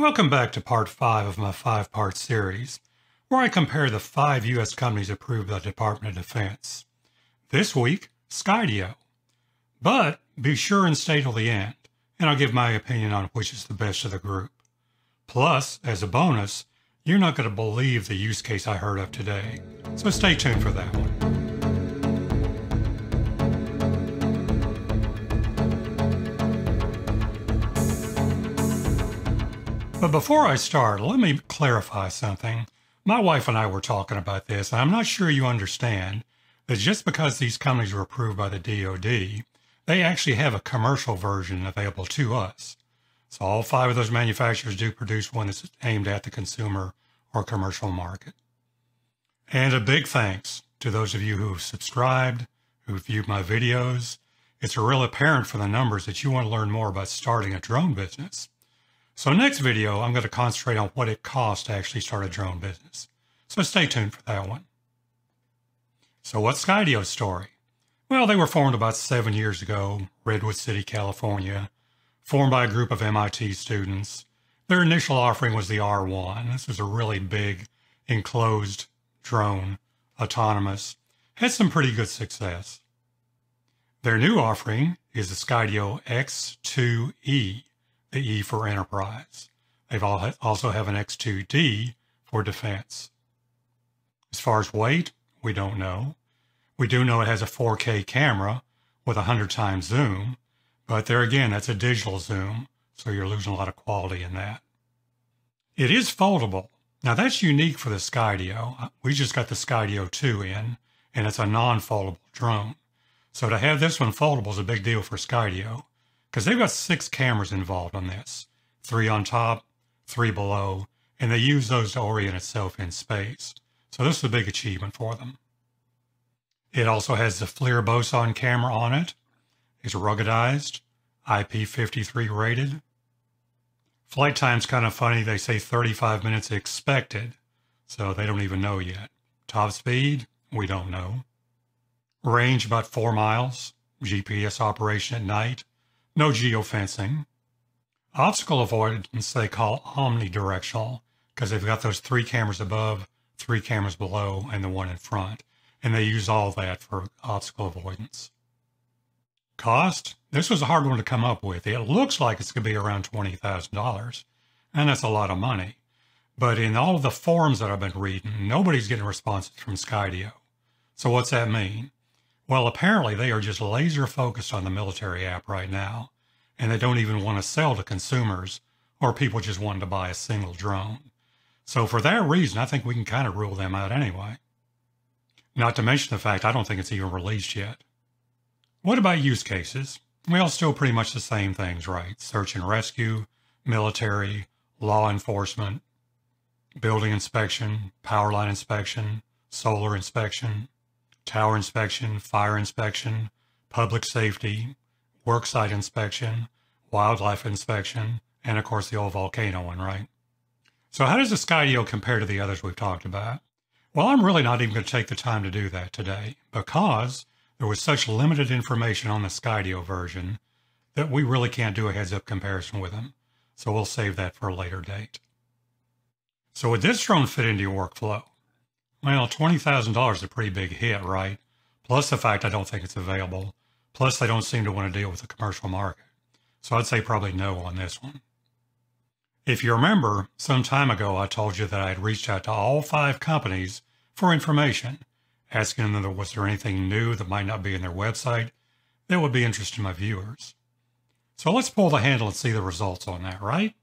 Welcome back to part five of my five part series, where I compare the five U.S. companies approved by the Department of Defense. This week, Skydio. But be sure and stay till the end, and I'll give my opinion on which is the best of the group. Plus, as a bonus, you're not going to believe the use case I heard of today, so stay tuned for that one. But before I start, let me clarify something. My wife and I were talking about this, and I'm not sure you understand that just because these companies were approved by the DoD, they actually have a commercial version available to us. So all five of those manufacturers do produce one that's aimed at the consumer or commercial market. And a big thanks to those of you who've subscribed, who've viewed my videos. It's real apparent from the numbers that you want to learn more about starting a drone business. So next video, I'm going to concentrate on what it costs to actually start a drone business. So stay tuned for that one. So what's Skydio's story? Well, they were formed about seven years ago, Redwood City, California, formed by a group of MIT students. Their initial offering was the R1. This was a really big, enclosed drone, autonomous, had some pretty good success. Their new offering is the Skydio X2E the E for enterprise. They've all also have an X2D for defense. As far as weight, we don't know. We do know it has a 4K camera with a 100 times zoom, but there again, that's a digital zoom, so you're losing a lot of quality in that. It is foldable. Now that's unique for the Skydio. We just got the Skydio 2 in, and it's a non-foldable drone. So to have this one foldable is a big deal for Skydio because they've got six cameras involved on this three on top, three below, and they use those to orient itself in space. So this is a big achievement for them. It also has the FLIR boson camera on it. It's ruggedized, IP53 rated. Flight time's kind of funny. They say 35 minutes expected, so they don't even know yet. Top speed, we don't know. Range about four miles. GPS operation at night no geofencing. Obstacle avoidance they call omnidirectional because they've got those three cameras above, three cameras below, and the one in front. And they use all that for obstacle avoidance. Cost? This was a hard one to come up with. It looks like it's going to be around $20,000. And that's a lot of money. But in all of the forums that I've been reading, nobody's getting responses from Skydio. So what's that mean? Well, apparently they are just laser focused on the military app right now, and they don't even want to sell to consumers or people just wanting to buy a single drone. So for that reason, I think we can kind of rule them out anyway. Not to mention the fact I don't think it's even released yet. What about use cases? Well, still pretty much the same things, right? Search and rescue, military, law enforcement, building inspection, power line inspection, solar inspection, tower inspection, fire inspection, public safety, worksite inspection, wildlife inspection, and of course the old volcano one, right? So how does the Skydio compare to the others we've talked about? Well, I'm really not even going to take the time to do that today because there was such limited information on the Skydio version that we really can't do a heads up comparison with them. So we'll save that for a later date. So would this drone fit into your workflow? Well, $20,000 is a pretty big hit, right? Plus the fact I don't think it's available. Plus they don't seem to want to deal with the commercial market. So I'd say probably no on this one. If you remember, some time ago I told you that I had reached out to all five companies for information, asking them was there anything new that might not be in their website that would be interesting to my viewers. So let's pull the handle and see the results on that, right?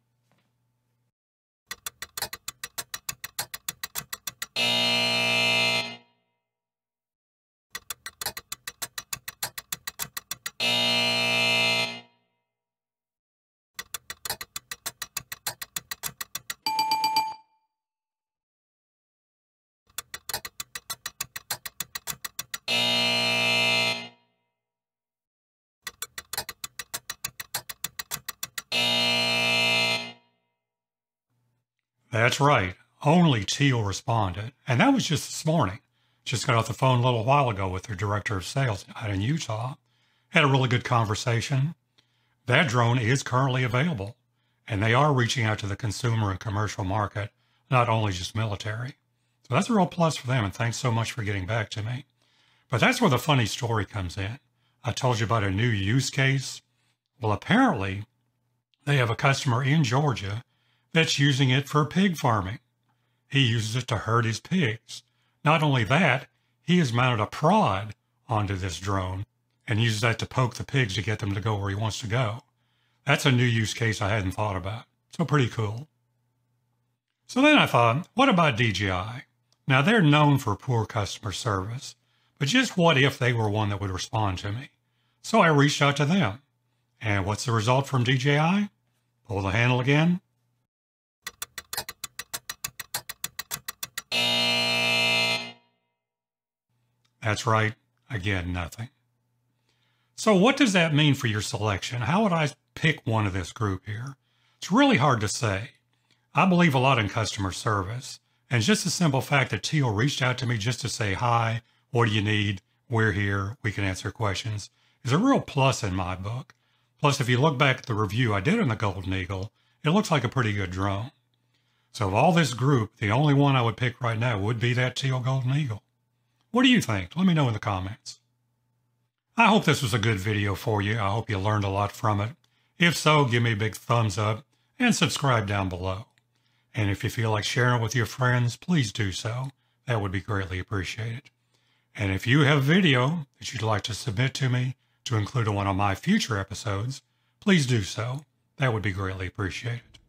That's right. Only Teal responded. And that was just this morning. Just got off the phone a little while ago with their director of sales out in Utah. Had a really good conversation. That drone is currently available. and they are reaching out to the consumer and commercial market, not only just military. So that's a real plus for them, and thanks so much for getting back to me. But that's where the funny story comes in. I told you about a new use case. Well, apparently, they have a customer in Georgia that's using it for pig farming. He uses it to herd his pigs. Not only that, he has mounted a prod onto this drone and uses that to poke the pigs to get them to go where he wants to go. That's a new use case I hadn't thought about. So pretty cool. So then I thought, what about DJI? Now they're known for poor customer service, but just what if they were one that would respond to me? So I reached out to them. And what's the result from DJI? Pull the handle again. That's right, again, nothing. So what does that mean for your selection? How would I pick one of this group here? It's really hard to say. I believe a lot in customer service. And just the simple fact that Teal reached out to me just to say, hi, what do you need? We're here. We can answer questions is a real plus in my book. Plus, if you look back at the review I did on the Golden Eagle, it looks like a pretty good drone. So of all this group, the only one I would pick right now would be that Teal Golden Eagle. What do you think? Let me know in the comments. I hope this was a good video for you. I hope you learned a lot from it. If so, give me a big thumbs up and subscribe down below. And if you feel like sharing it with your friends, please do so. That would be greatly appreciated. And if you have a video that you'd like to submit to me to include in one of my future episodes, please do so. That would be greatly appreciated.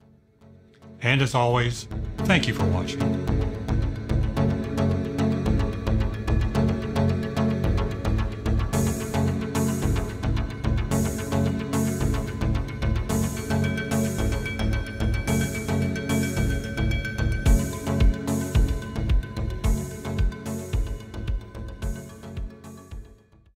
And as always, thank you for watching.